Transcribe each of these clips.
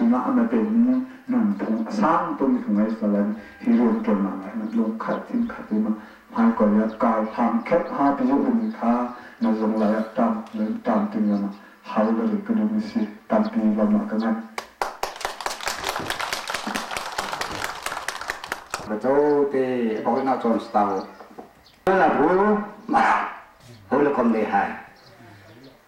chúng nó mà bên nằm thùng sáng tôi mình thùng ấy phải là hi luôn kiểu mà lại nó luôn khát thêm khát thêm mà hai coi là cài tham khép hai ví dụ mình khá nó dùng lại tam lên tam tiếng mà hậu là được cái đường gì tam pi là mà cái này พระเจ้าเตบอกให้นาจอ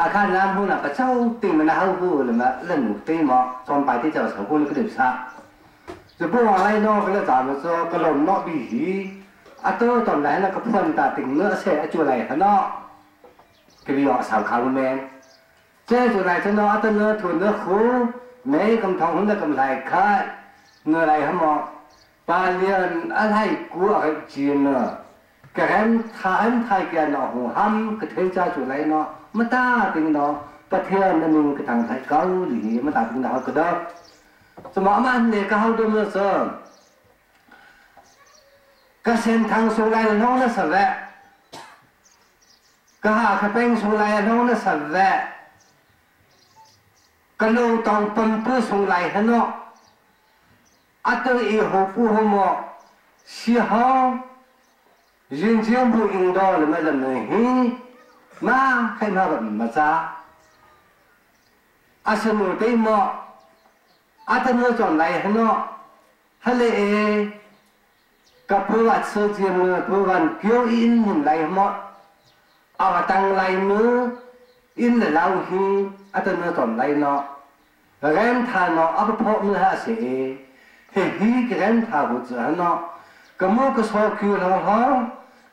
อาคารน้ำผู้น่ะพระเจ้าตีมันนะเขาผู้เลยมาเล่นหนุกตีหมอจอมไปที่เจ้าสาวผู้นี่ก็เดือดซะจะพูดอะไรนอกก็แล้วจามมันจะกระลมนอกบีหีอาตัวตอนไหนแล้วก็พ่นตาติ่งเนื้อเสียจุอะไรฮะเนาะก็มีออกสาวขาวแมนเจ้าจุอะไรจะเนาะอาตัวเนื้อถุนเนื้อคูเมย์กำทองหุ่นเนื้กำไรคาดเนื้ออะไรฮะหมอ ba liên anh hay của cái chuyện nữa cái em thà em กระนทานไทยแกนอหูห้ำกระเทือนเจ้าจุไรเนาะมาตาติงเนาะกระเทือนนึงกระทางไทยเกาหลีมาตาติงดาวกระดกสมอมันเนี่ยก็เอาดมเสมกระเซนทางสุไรน้องนะสวะกระหากระเป็งสุไรน้องนะสวะกระโลตองปมปื้อสุไรเนาะอัตเตอร์อีหูฟูหูหมอชีห้อง ยิ่งจะไม่รู้เรื่情不应当了，那怎么嘿？那还那个么子？阿什么ใ么？阿他那转来很咯，还嘞？กับผู้วัดเสื้อเจียมผู้วันเกี่ยวอินหมุนไรหมดเอาตังไหมืออินเหล่าฮีอัตเนื้อตอนไหเนาะแรงทานเนาะอัปโพอมือหาเสียเฮ้ฮีแรงทาบุตรเนาะกมูกสอคิวเราห้อ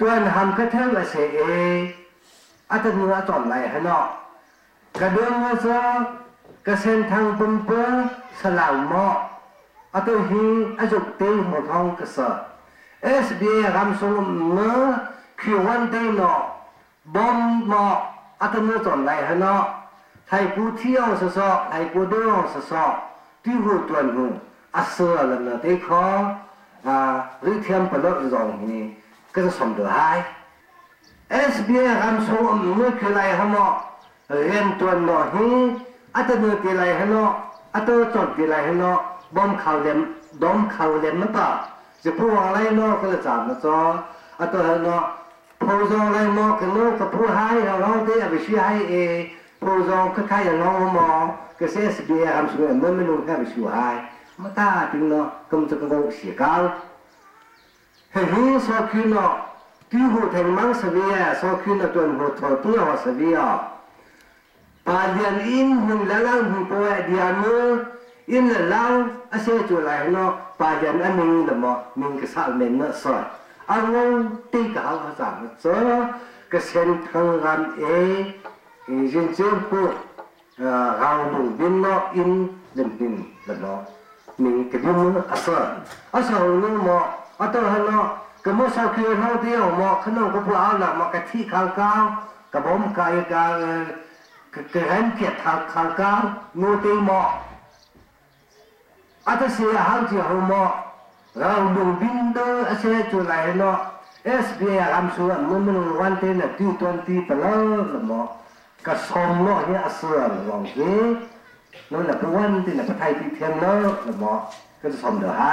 ตัวหำกระเท่ากระเสเออัตเนื้อจอมไหลฮะเนาะกระเดืองเสืกระเซ็นทางปุ่มเปื้อสลาวหมออัตหิงอจุกเต็งหัวทองกระเสเอสบีเอรำสงเนื้อคิววันเต็งเนาะบอมหมออัตเนื้อนไหลฮะเนาะไทยกูเที่ยวสะสอไทยกูเดินสะสอที่หัวตัวหูอัศเสือลำเนาะเต็งคออ่าหรือเทียมปลดรองนี่ ก็สมดุลให้เอสบีเอฮัมส่งมือคือไรฮะเนาะเรียนตัวหน่อยอัตโนมัติไรฮะเนาะอัตโนจดไรฮะเนาะบ่มเข่าเล่มดมเข่าเล่มมันปะจะพูดอะไรเนาะก็จะจำนะจ๊ะอัตโนมัติเนาะผู้ทรงไรเนาะก็เนาะก็ผู้ให้เราได้ไปช่วยให้เอผู้ทรงก็ใครอย่างเนาะก็เสียสบีเอฮัมส่งมือไม่รู้ใครไปช่วยให้มาตาจริงเนาะก็มันจะกระโดดเสียกาว thành hư so khi nó tiêu hụ thành mang sa bia so khi nó tuần hụ thọ tu hò sa à, bà liền in hùng lá lang hùng bò e địa mơ in là lao a xe chủ lại nó bà liền anh mình là mọ mình cái sao mình nó soi anh ngon tê cả hào hào giảm số cái sen thăng gan ế dân dân hụ gạo đủ bên nó in lần bình lần nó mình cái bên nó a à, soi a à, soi nó mọ อัตโตฮัลโลกมื่อเช้าคือเท่าเดียวหมอกขนมก็พวกเอาหนักมากะที่ข้าวก้าวกระผมกายกาเออเกิดให้เกียดติข้าวข้าวก้าวงูตีหมอกอัตเสียหาเจีหัวหมอกเราดูบินเดอร์เสียจุไหลเนาะเอสบีอาร์อัส่วนมันมันวันเต็นตีตวนตีเปแล้วละหมอกระสมเนาะเนี่ยส่วนลองเอ๊นั่นแหละพวันที่ไหนประเทศที่เทียนเนาะลหมอกก็จะสมเดือดฮะ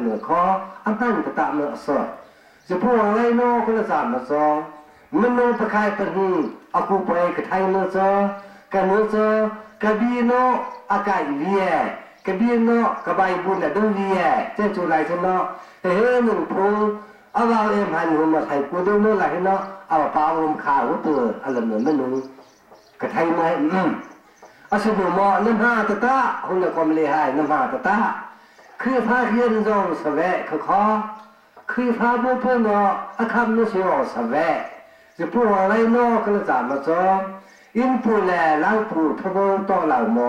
เมื่อคออันนั้นก็ตามเมื่อสอจะพูดอะไรเนาะก็จะสามมาซอมันโนประคายปะหูอากูไปก็ไทยเนาะซอกันเนาะซอกะบีเนาะอากาศเลียกะบีเนาะกะใบบุญน่ะดูเลียเจ้าจุไรซะเนาะเฮ้หนึ่งพงเอาเราเอ็มหันหัวมาไทย กูเดินเนาะไหลเนาะเอาปลาลมขาวตัวอะไรเหมือนมันนูกะไทยไหมอืมอาสบุมอน้ำหาตะตาหุ่นละกอมเลยหายน้ำหาตะตาคือพาเฮียนจงสะแวะขอคือพาบุพนออาคำนุสิอสะแวะจะพูดอะไรนอก็ละจามาจอมอินผู้แลล้างผู้ทบต่อเหล่าหมอ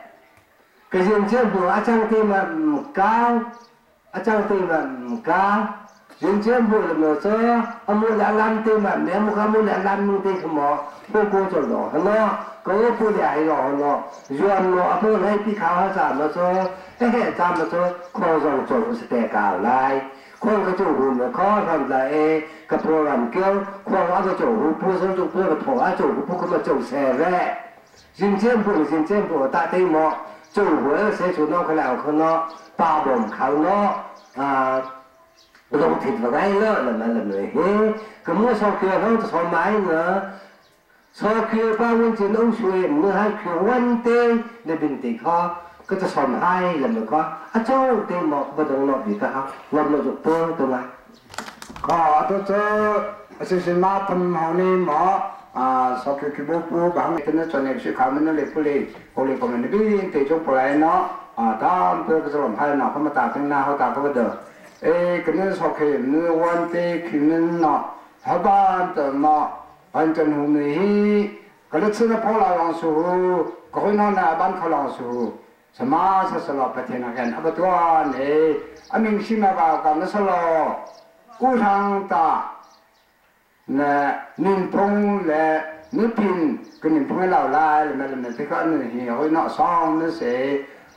ไหลขนอทวงโตฮีอัชวานอมาให้มาแม่เลยตีคอก็จะถัดดูมาให้สอดเอกะลมหูเอควงกระตำหูเอกะยิงเชื่อหูกำลังซาเกี่ยวหัวคอกะหางดูมือสแลกะยิงเชื่อหูอา จู่เขมุลลันมึงที่ขโมยพวกกูจะหลอกเนาะก็พูดใหญ่หรอกเนาะย้อนเนาะอ่าวสามมาซะเอ๊ะจำมาซะคอจงจงสเตกาวไลคนก็จูหุ่นเนาะคอทำไรเอกระโปรงเกี่ยวคนว่าจะจูหุ่นผู้สนจุผู้กระโปรงอาจูผู้ก็มาจูแซ่แร่จินเจ้าผู้จินเจ้าผู้ตาเต็มหมอจูหัวเสียชุดน้องเขาแล้วเขาเนาะป้าบ่มเขาเนาะอ่าลงถิ่นมาไงเนาะนั่นนั่นเลยเฮ้ก็เมื่อสองเกือเขาจะสอนไม้เนาะ sau khi ba quân chiến ông xuôi mưa hai kiểu quân tê để bình tĩnh khó có thể sòn hai là mới có à châu tê một bắt đầu lọt gì ta học lọt lọt dục tơ tơ lại ก็ตัวเจอสิสิมาทำเฮานี่หมออ่าสอบอบุปูบางทีนั่นส่วนใหญ่สิขามันนั่นเลยผู้เลยผู้เลยก็มันดีแต่จงปลายเนาะอ่าตามเพื่อก็จะลงให้เนาเขามาตาข้างหน้าเขาตาเขาเด้อเอ้ก็นั่นสอ บคือเนื้อวันเตคือนั่นเนาะเขาบ้านแต่เนาะอันจันหูนี่ก็เลยซื้อพอลาลองสูก็ให้นอนในบ้านเขาลองสูสมาสสลอประเทศนักกันอับตัวนี่อามิงชิมาบ่าวกันนั่นสลอกูทางต นะนินพงและนิพินก็นินพงเหล่าลายแล้วมันมันไปก็นี่เหี่ยวเนาะซองนั่นเส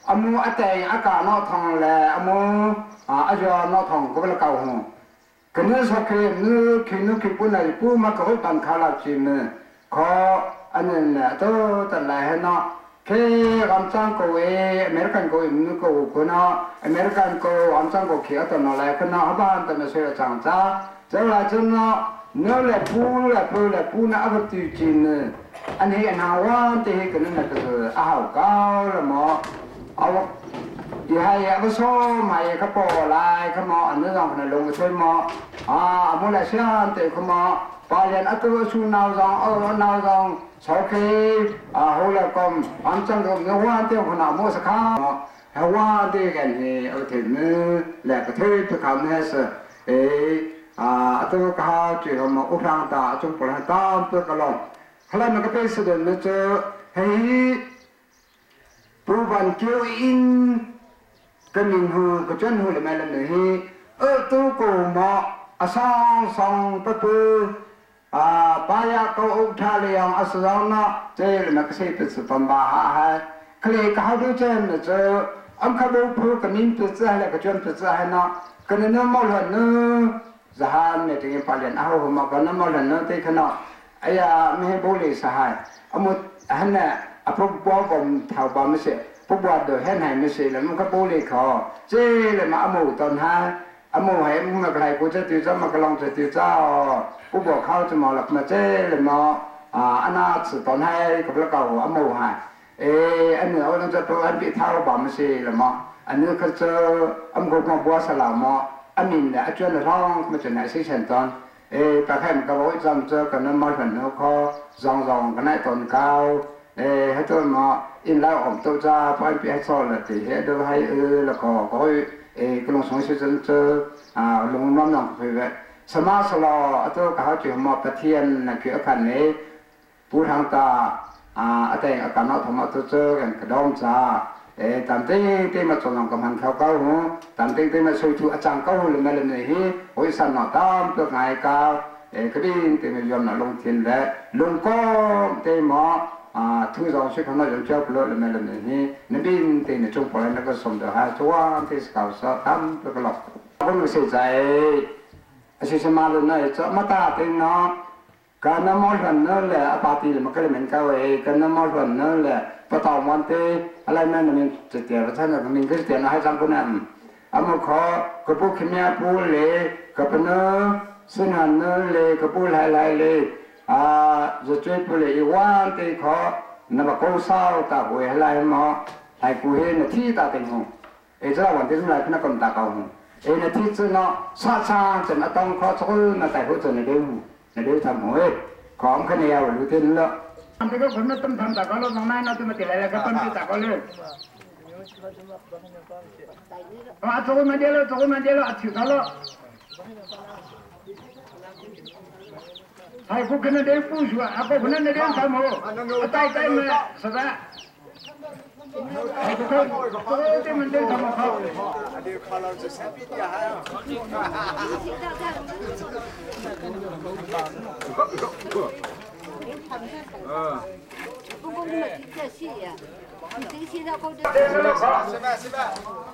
อามูอแต่อากาศนอทองแลอามูอ่าอจอนอทองก็เป็นเก่าหงก็นึกสักเคนึกคิดนึกคิดปุ่นอะไรปุ่มาก็ให้ปันคาลาจินขออันนั้นน่ะตัวแต่ละให้เนาะอคกำจังกูเวอเมริกันกูอินุก็อุกนะอเมริกันก็กำจังกูเขียนตัวนอแลก็นะบ้านแต่ไม่เชื่อจังจ้าเจ้าละจนเนาะ nó là pu là pu là pu nó vật tự chín ờ, anh hi anh hào thì hi cái nó là cái gì à hào cao là mỏ ao thì hay à có số, mày có bỏ lại, có mỏ anh nó rằng là lùng cái thôi mỏ à muốn là xem thì có mỏ bà liền ăn tôi su nào rằng ở nó nào rằng sau khi à hồi là còn anh chẳng còn nhớ hoa, thì của nào mua sạc mỏ hoa thì cái này ở thì là cái thứ tôi cảm thấy sợ ấy ataka kaha chi hama uthang ta chung pula tam tu kalong hala naka pesa de na chu hei puban kêu in kamin hu kachan hu lima lam nahi ơ tu ko mo asang sang papu paya kau utha liyang asang na chay lima kasi pesa pamba ha ha kli kaha du chen na chu am kalu pu kamin pesa hala kachan pesa hai na kanina mo la na tự sự hay nó cái này nó mau lần nữa zahan này thì phải liền áo mà cái nó mau lần nữa thì cái nó ai à mình bố lì sa hai ông một hắn nè à bố bố bom thảo bom mới sẽ พวกว่าเดือดแห่ไหนไม่สิแล้วมันก็ปูเลยคอเจ้เลยมาอมูตอนฮะอมูให้มึงมาใครกูจะติวจ้ามากลองจะติวจ้าผู้บอกเขา อันนี้แหจะชวนร้องมาจนไหนสิฉันตอนเออประเทศก็ร้อยจำเจอกันนั้นมาฉันเขาก็จองจองกันในตอนเก้าเออให้ตัวนาะอินแล้วอมตัวจ้าไปไปให้สอนละตีให้ดูให้เออแล้วก็ก็เออกลงสงสัยจนเจออ่าลงน้อหนักไปแบบสมาสลอตัวเขาจึงมาประเทียนนะคืออาการนี้ผู้ทางตาอ่าอาแต่งอาการนอธรรมะตัวเจอกันกระดองจ้า ตามเต้เต้มาจนองกำมันเขาเก้าหูตามเต้เต้มาช่วยชูอาจารย์เก้าเลยมาเลยนี่โอ้ยสันนอตามตัวไงเก้าเอกรีนเต้มายอมน่ะลงเทียนและลงก้มเต้หมออ่าทุกอย่างช่วยเขาหน่อยจนเจ้าปลดเลยมาเลยนี่นบินเต้ในจงปล่อยแล้วก็สมเด็จฮะชัวเต้สกาวสทำตัวกลอกก็ไม่เสียใจอาชีพมาเลยนะจะมาตาเต้เนาะ kana mo hlan no le apati le makale men ka we kana mo hlan no le pata mon te ala men men te te ra thana min ke te na ha sang kunam amo kho ko pu khmya pu le ka pana sunan no le ka pu lai lai le a zo chwe pu le i wan te kho na ba ko sao ta we lai mo lai ku he na thi ta te ngo e ra wan te lai na kon ta ka ngo e na thi chu no sa sa chen na tong kho chol na tai ho chen ne de ในเรื่องทำหวยของคะแนนหรือที่นั่นละ 啊，你。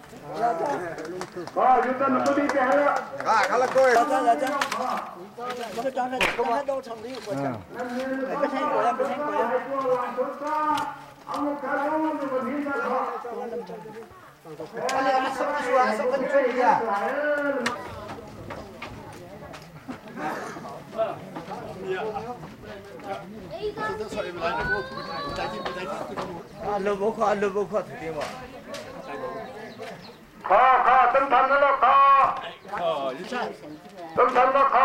啊，有这么多零件了。啊，开了柜。来来来来。你再来，我再装上。今天了。啊，六百块，六百块， กว่าอะไรอะไรสักชัวสักคนช่วยดีอะอ่าลูกบุค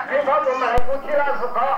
คลลูกบุคคลที่ว่